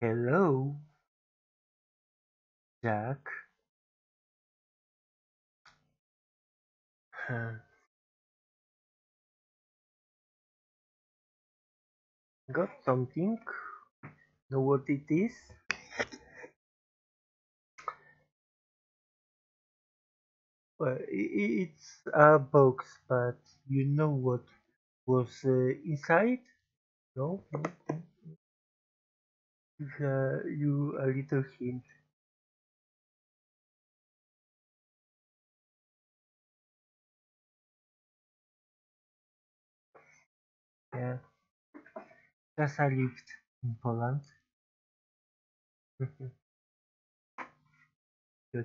Hello, Jack. Huh. Got something? Know what it is? Well, it's a box, but you know what was uh, inside? No? Give uh, you a little hint. Yeah. Just I lived in Poland.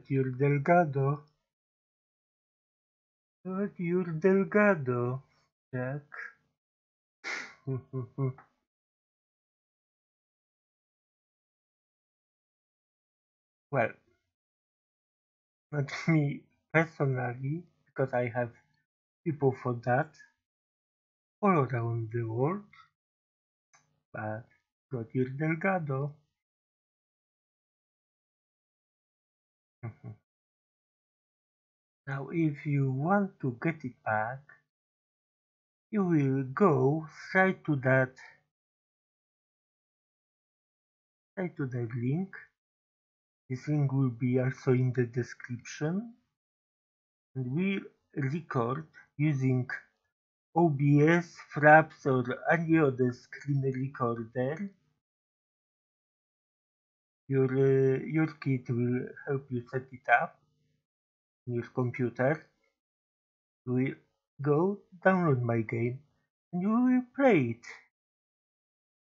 You're Delgado. You're Delgado, Jack. well, not me personally, because I have people for that all around the world, but Roger Delgado. Mm-hmm. now, if you want to get it back, you will go straight to that straight to that link. This link will be also in the description. And we record using OBS, Fraps or any other screen recorder. Your, uh, your kit will help you set it up on your computer. You will go download my game and you will play it.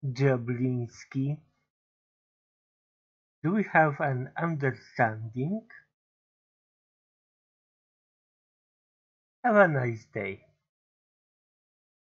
Jablinski. Do we have an understanding? Have a nice day.